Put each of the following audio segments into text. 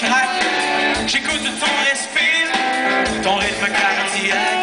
Chirac. J'écoute ton respire, ton rythme cardiaque.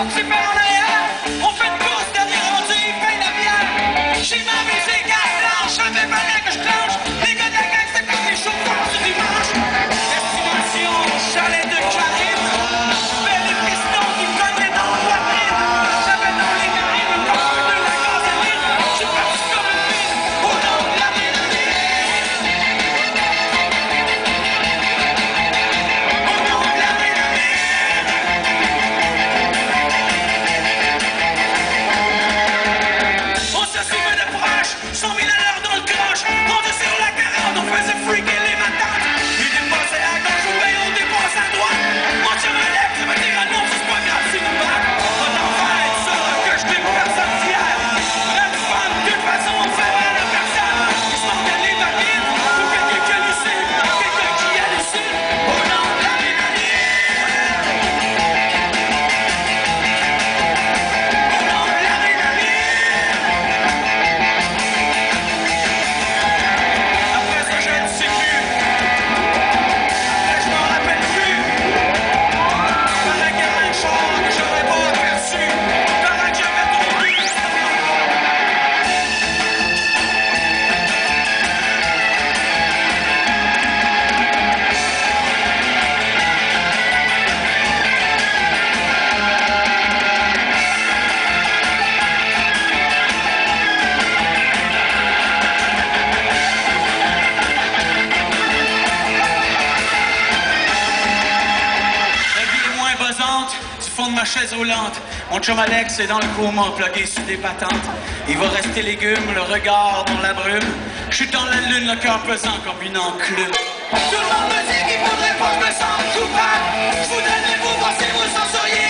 Don't you de ma chaise roulante. Mon chum Alex est dans le coma, plugué sur des patentes. Il va rester légume, le regard dans la brume. Je suis dans la lune, le cœur pesant comme une enclume. Tout le monde me dit qu'il faudrait pas que je me sente coupable. Je vous donnez-vous pensez vous censuriez.